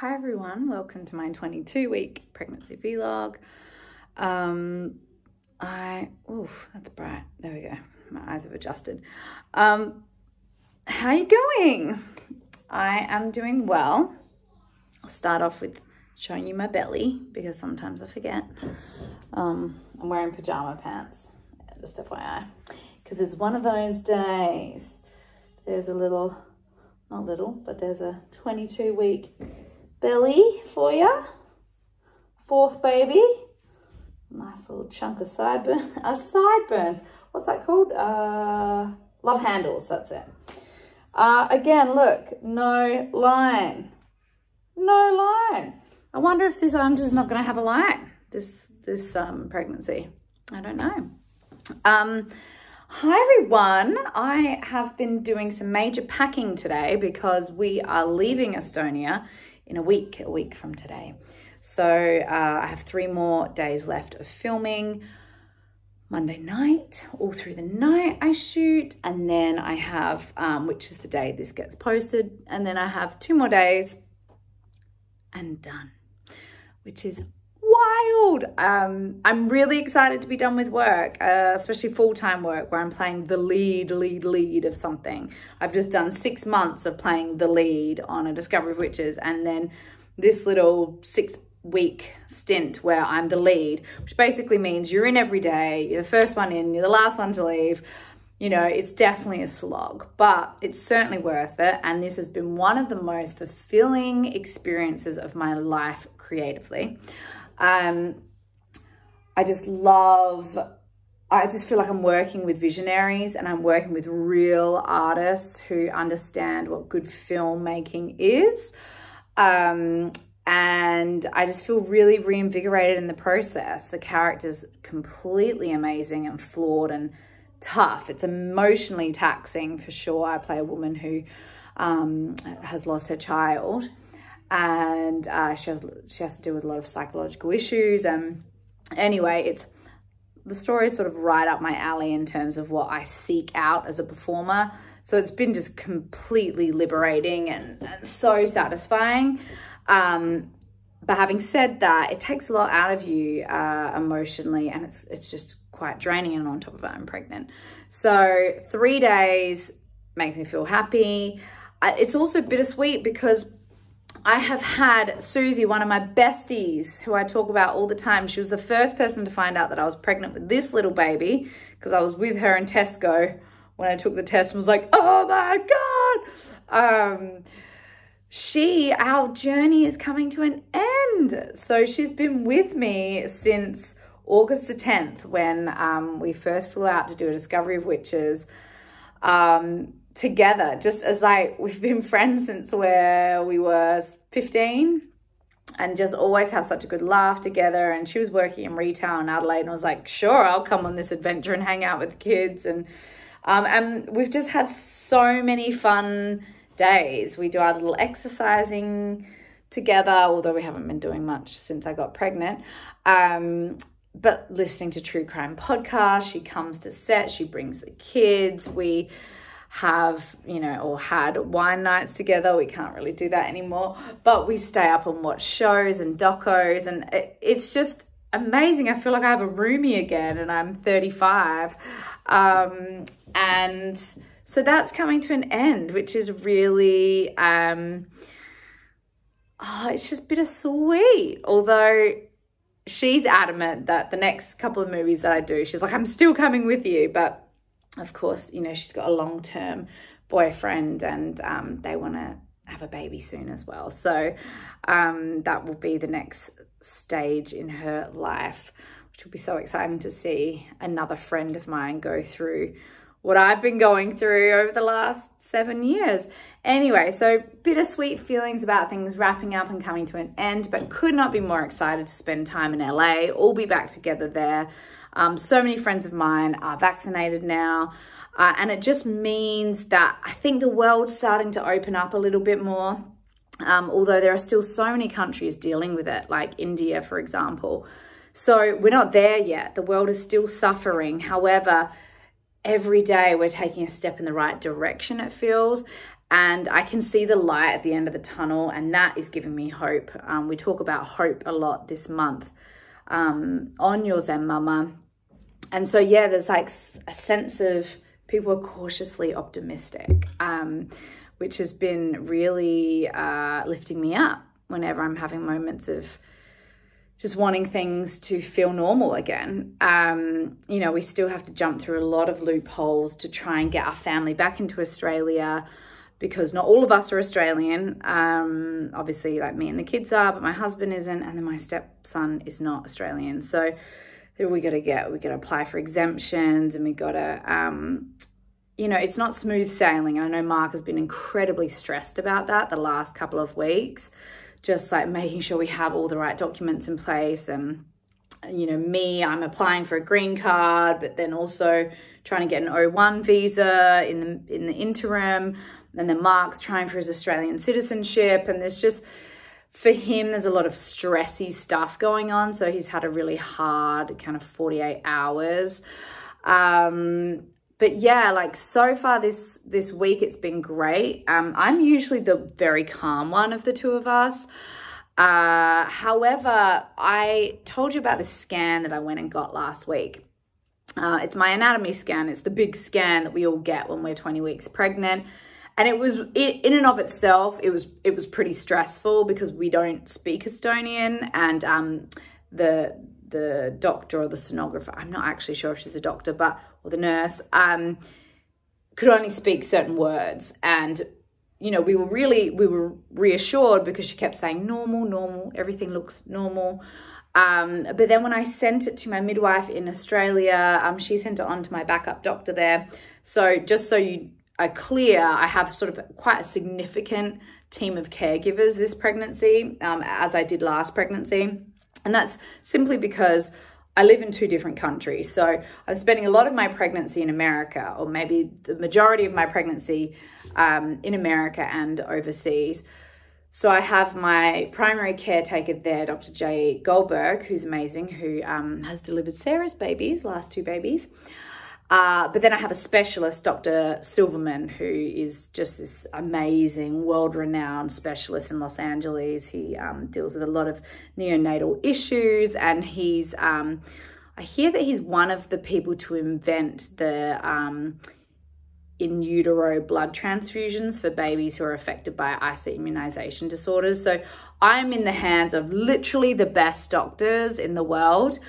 Hi everyone, welcome to my 22 week pregnancy vlog. Um, I, oof, that's bright. There we go. My eyes have adjusted. Um, how are you going? I am doing well. I'll start off with showing you my belly because sometimes I forget. Um, I'm wearing pajama pants, just FYI, because it's one of those days. There's a little, not little, but there's a 22 week belly for you. Fourth baby. Nice little chunk of sideburn, uh, sideburns. What's that called? Uh, love handles, that's it. Uh, again, look, no line. No line. I wonder if this, I'm just not going to have a line this, this um, pregnancy. I don't know. Um, hi everyone. I have been doing some major packing today because we are leaving Estonia in a week, a week from today. So uh, I have three more days left of filming. Monday night, all through the night I shoot, and then I have, um, which is the day this gets posted, and then I have two more days and done, which is wild. Um, I'm really excited to be done with work, uh, especially full-time work where I'm playing the lead, lead, lead of something. I've just done six months of playing the lead on a Discovery of Witches and then this little six week stint where I'm the lead, which basically means you're in every day, you're the first one in, you're the last one to leave. You know, it's definitely a slog, but it's certainly worth it. And this has been one of the most fulfilling experiences of my life creatively. Um, I just love, I just feel like I'm working with visionaries and I'm working with real artists who understand what good filmmaking is. Um, and I just feel really reinvigorated in the process. The character's completely amazing and flawed and tough. It's emotionally taxing for sure. I play a woman who um, has lost her child and uh, she has she has to deal with a lot of psychological issues. And anyway, it's the story is sort of right up my alley in terms of what I seek out as a performer. So it's been just completely liberating and, and so satisfying. Um, but having said that, it takes a lot out of you uh, emotionally and it's, it's just quite draining and on top of it, I'm pregnant. So three days makes me feel happy. it's also bittersweet because I have had Susie, one of my besties, who I talk about all the time. She was the first person to find out that I was pregnant with this little baby because I was with her in Tesco when I took the test and was like, oh my God. Um, she, our journey is coming to an end. So she's been with me since August the 10th when um, we first flew out to do a Discovery of Witches. Um, together, just as like we've been friends since where we were 15 and just always have such a good laugh together. And she was working in retail in Adelaide and I was like, sure, I'll come on this adventure and hang out with the kids. And, um, and we've just had so many fun days. We do our little exercising together, although we haven't been doing much since I got pregnant. Um, but listening to true crime podcasts, she comes to set, she brings the kids, we have, you know, or had wine nights together. We can't really do that anymore, but we stay up and watch shows and docos and it, it's just amazing. I feel like I have a roomie again and I'm 35. Um, and so that's coming to an end, which is really, um, oh, it's just bittersweet. Although she's adamant that the next couple of movies that I do, she's like, I'm still coming with you, but of course, you know, she's got a long term boyfriend and um, they want to have a baby soon as well. So um, that will be the next stage in her life, which will be so exciting to see another friend of mine go through what I've been going through over the last seven years. Anyway, so bittersweet feelings about things wrapping up and coming to an end, but could not be more excited to spend time in LA, all be back together there. Um, so many friends of mine are vaccinated now. Uh, and it just means that I think the world's starting to open up a little bit more. Um, although there are still so many countries dealing with it, like India, for example. So we're not there yet. The world is still suffering. However, every day we're taking a step in the right direction, it feels. and I can see the light at the end of the tunnel, and that is giving me hope. Um, we talk about hope a lot this month um, on Your Zen Mama. And so, yeah, there's like a sense of people are cautiously optimistic, um, which has been really uh, lifting me up whenever I'm having moments of just wanting things to feel normal again. Um, you know, we still have to jump through a lot of loopholes to try and get our family back into Australia because not all of us are Australian. Um, obviously, like me and the kids are, but my husband isn't, and then my stepson is not Australian. So we got to get, we got to apply for exemptions, and we got to, um, you know, it's not smooth sailing. And I know Mark has been incredibly stressed about that the last couple of weeks, just like making sure we have all the right documents in place and you know me i'm applying for a green card but then also trying to get an o1 visa in the in the interim and then Mark's trying for his Australian citizenship. And there's just, for him, there's a lot of stressy stuff going on. So he's had a really hard kind of 48 hours. Um, but yeah, like so far this this week, it's been great. Um, I'm usually the very calm one of the two of us. Uh, however, I told you about the scan that I went and got last week. Uh, it's my anatomy scan. It's the big scan that we all get when we're 20 weeks pregnant and it was it, in and of itself it was it was pretty stressful because we don't speak estonian and um the the doctor or the sonographer i'm not actually sure if she's a doctor but or the nurse um could only speak certain words and you know we were really we were reassured because she kept saying normal normal everything looks normal um, but then when I sent it to my midwife in Australia, um, she sent it on to my backup doctor there. So just so you are clear, I have sort of quite a significant team of caregivers this pregnancy, um, as I did last pregnancy. And that's simply because I live in two different countries. So I'm spending a lot of my pregnancy in America, or maybe the majority of my pregnancy um, in America and overseas. So I have my primary caretaker there, Dr. Jay Goldberg, who's amazing, who um, has delivered Sarah's babies, last two babies. Uh, but then I have a specialist, Dr. Silverman, who is just this amazing, world-renowned specialist in Los Angeles. He um, deals with a lot of neonatal issues, and he's, um, I hear that he's one of the people to invent the um, in utero blood transfusions for babies who are affected by isoimmunization disorders. So I'm in the hands of literally the best doctors in the world.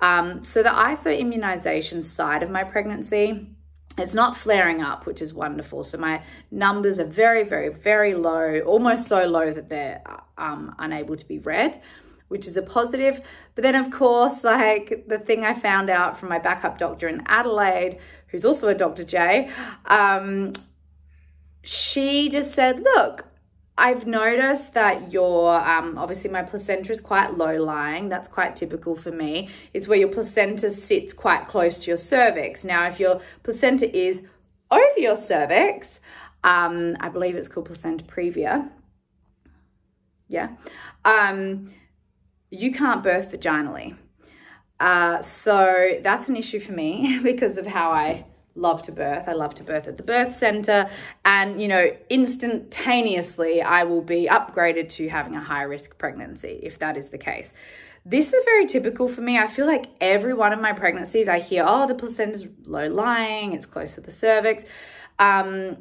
Um, so the isoimmunization side of my pregnancy, it's not flaring up, which is wonderful. So my numbers are very, very, very low, almost so low that they're um, unable to be read, which is a positive. But then of course, like the thing I found out from my backup doctor in Adelaide, who's also a Dr. J, um, she just said, look, I've noticed that your, um, obviously my placenta is quite low lying. That's quite typical for me. It's where your placenta sits quite close to your cervix. Now, if your placenta is over your cervix, um, I believe it's called placenta previa. Yeah. Um, you can't birth vaginally. Uh, so that's an issue for me because of how I love to birth. I love to birth at the birth center. And, you know, instantaneously, I will be upgraded to having a high risk pregnancy if that is the case. This is very typical for me. I feel like every one of my pregnancies, I hear, oh, the placenta's low lying, it's close to the cervix. Um,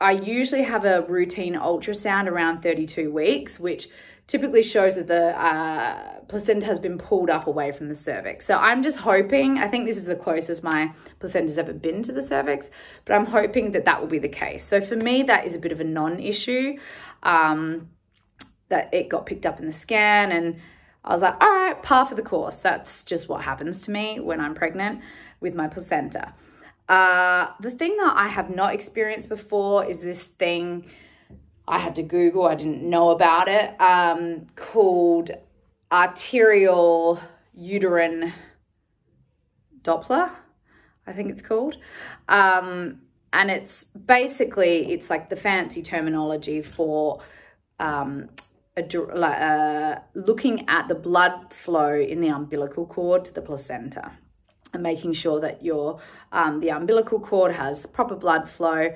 I usually have a routine ultrasound around 32 weeks, which typically shows that the uh, placenta has been pulled up away from the cervix. So I'm just hoping, I think this is the closest my placenta's ever been to the cervix, but I'm hoping that that will be the case. So for me, that is a bit of a non-issue, um, that it got picked up in the scan and I was like, all right, par for the course. That's just what happens to me when I'm pregnant with my placenta. Uh, the thing that I have not experienced before is this thing I had to Google, I didn't know about it, um, called arterial uterine Doppler, I think it's called. Um, and it's basically, it's like the fancy terminology for um, a, uh, looking at the blood flow in the umbilical cord to the placenta and making sure that your um, the umbilical cord has proper blood flow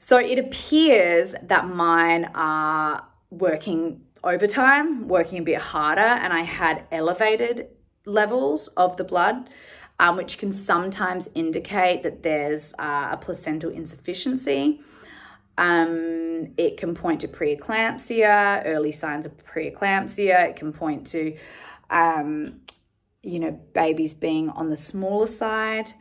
So it appears that mine are working overtime, working a bit harder, and I had elevated levels of the blood, um, which can sometimes indicate that there's uh, a placental insufficiency. Um, it can point to preeclampsia, early signs of preeclampsia. It can point to, um, you know, babies being on the smaller side,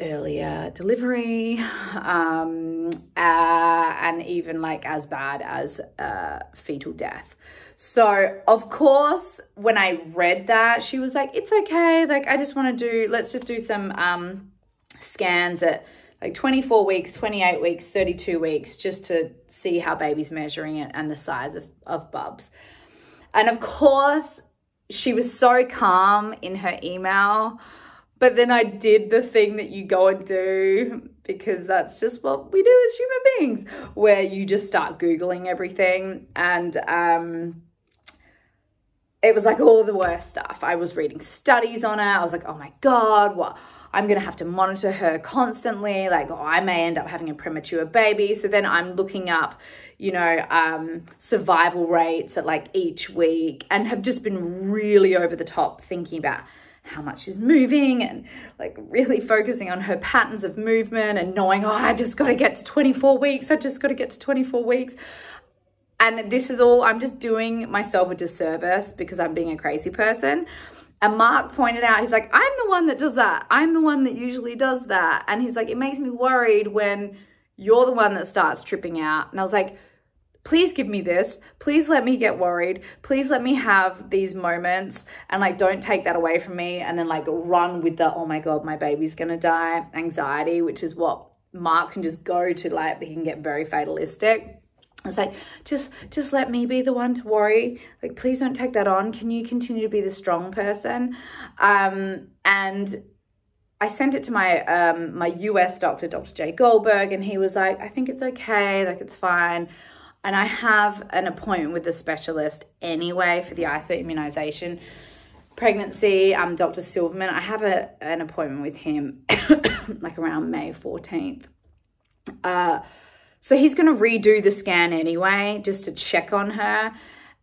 earlier delivery, um, uh, and even like as bad as uh, fetal death. So, of course, when I read that, she was like, it's okay. Like, I just want to do, let's just do some um, scans at like 24 weeks, 28 weeks, 32 weeks, just to see how baby's measuring it and the size of, of bubs. And of course, she was so calm in her email. But then I did the thing that you go and do because that's just what we do as human beings, where you just start Googling everything. And um, it was like all the worst stuff. I was reading studies on it. I was like, oh my God, what? I'm going to have to monitor her constantly. Like, oh, I may end up having a premature baby. So then I'm looking up, you know, um, survival rates at like each week and have just been really over the top thinking about how much she's moving and like really focusing on her patterns of movement and knowing, oh, I just got to get to 24 weeks. I just got to get to 24 weeks. And this is all, I'm just doing myself a disservice because I'm being a crazy person. And Mark pointed out, he's like, I'm the one that does that. I'm the one that usually does that. And he's like, it makes me worried when you're the one that starts tripping out. And I was like, please give me this. Please let me get worried. Please let me have these moments and like don't take that away from me and then like run with the, oh my God, my baby's gonna die anxiety, which is what Mark can just go to like, he can get very fatalistic. I was like, just, just let me be the one to worry. Like, please don't take that on. Can you continue to be the strong person? Um, and I sent it to my um, my US doctor, Dr. Jay Goldberg, and he was like, I think it's okay, like it's fine. And I have an appointment with the specialist anyway for the isoimmunization pregnancy. Um, Dr. Silverman, I have a, an appointment with him like around May 14th. Uh, so he's going to redo the scan anyway, just to check on her.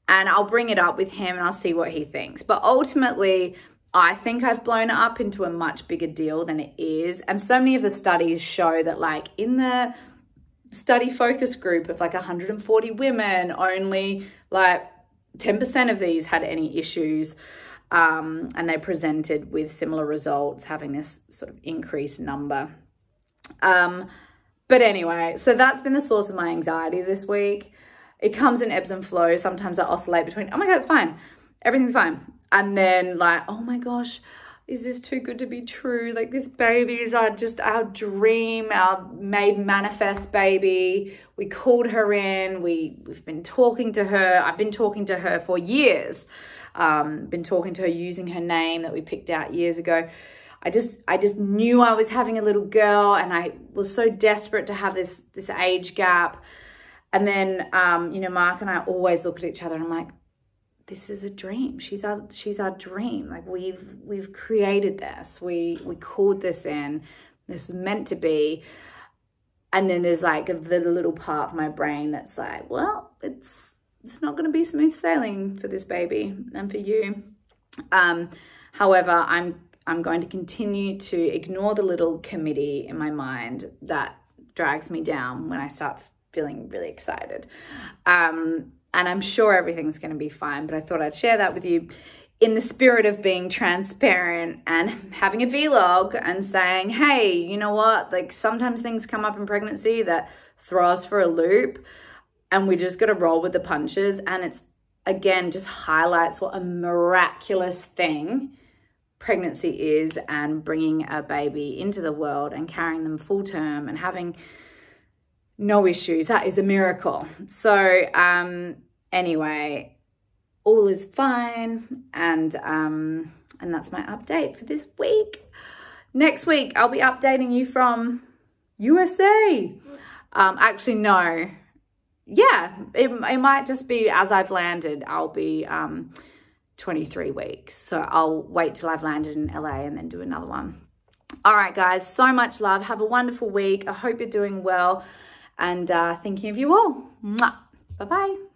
And I'll bring it up with him and I'll see what he thinks. But ultimately, I think I've blown it up into a much bigger deal than it is. And so many of the studies show that, like, in the study focus group of like 140 women, only like 10% of these had any issues. Um, and they presented with similar results, having this sort of increased number. Um, but anyway, so that's been the source of my anxiety this week. It comes in ebbs and flows. Sometimes I oscillate between, oh my God, it's fine. Everything's fine. And then like, oh my gosh, is this too good to be true? Like this baby is our just our dream, our made manifest baby. We called her in. We we've been talking to her. I've been talking to her for years. Um, been talking to her using her name that we picked out years ago. I just I just knew I was having a little girl and I was so desperate to have this this age gap. And then um, you know, Mark and I always look at each other and I'm like, this is a dream. She's our she's our dream. Like we've we've created this. We we called this in. This was meant to be. And then there's like the little part of my brain that's like, well, it's it's not going to be smooth sailing for this baby and for you. Um, however, I'm I'm going to continue to ignore the little committee in my mind that drags me down when I start feeling really excited. Um, and I'm sure everything's going to be fine. But I thought I'd share that with you in the spirit of being transparent and having a vlog and saying, hey, you know what? Like sometimes things come up in pregnancy that throw us for a loop and we just got to roll with the punches. And it's again just highlights what a miraculous thing pregnancy is and bringing a baby into the world and carrying them full term and having no issues. That is a miracle. So, um, anyway, all is fine. And, um, and that's my update for this week. Next week, I'll be updating you from USA. Um, actually, no. Yeah, it, it might just be as I've landed, I'll be um, 23 weeks. So I'll wait till I've landed in LA and then do another one. All right, guys, so much love. Have a wonderful week. I hope you're doing well and uh, thinking of you all. Bye bye.